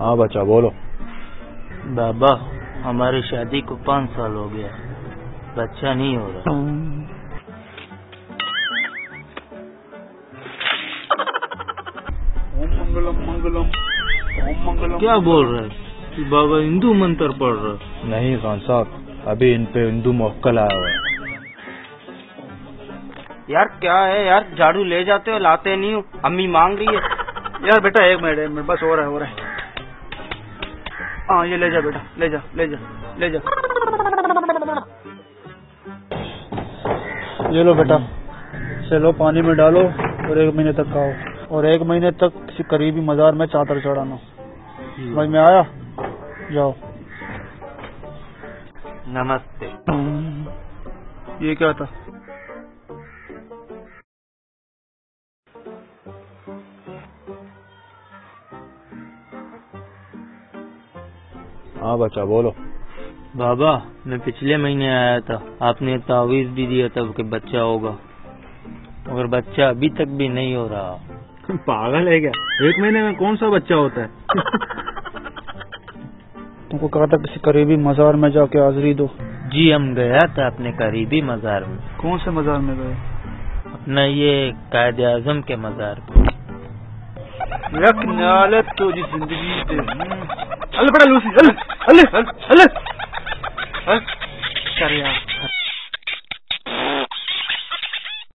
ہاں بچہ بولو۔ بابا ہماری شادی کو پانچ سال ہو گیا۔ بچہ نہیں ہو رہا۔ کیا بول رہے بابا ہندو منتر پڑھ رہا نہیں خان صاحب ابھی ان پہ ہندو موکل آیا ہوا ہے۔ یار کیا ہے یار؟ جھاڑو لے جاتے ہو لاتے نہیں ہو۔ امی مانگ رہی ہے۔ یار بیٹا ایک منٹ بس ہو رہا ہے ہو رہا ہے۔ ہاں یہ لے جا بیٹا لے جا لے جا لے جا۔ یہ لو بیٹا چلو پانی میں ڈالو اور ایک مہینے تک کھاؤ۔ اور ایک مہینے تک کسی قریبی مزار میں چادر چڑھانا۔ سمجھ میں آیا؟ جاؤ۔ نمستے۔ یہ کیا تھا؟ ہاں بچہ بولو۔ بابا میں پچھلے مہینے آیا تھا۔ آپ نے تعویذ بھی دیا تھا کہ بچہ ہوگا۔ مگر بچہ ابھی تک بھی نہیں ہو رہا۔ پاگل ہے کیا؟ ایک مہینے میں کون سا بچہ ہوتا ہے؟ تم کو کہا تھا کسی قریبی مزار میں جا کے حاضری دو۔ جی ہم گیا تھا اپنے قریبی مزار میں۔ کون سے مزار میں گئے؟ اپنا یہ قائد اعظم کے مزار پہ رکھ نالت تو جی زندگی ¡Hale para Lucy! ¡Hale! ¡Hale! ¡Hale! ¡Hale! ¡Hale!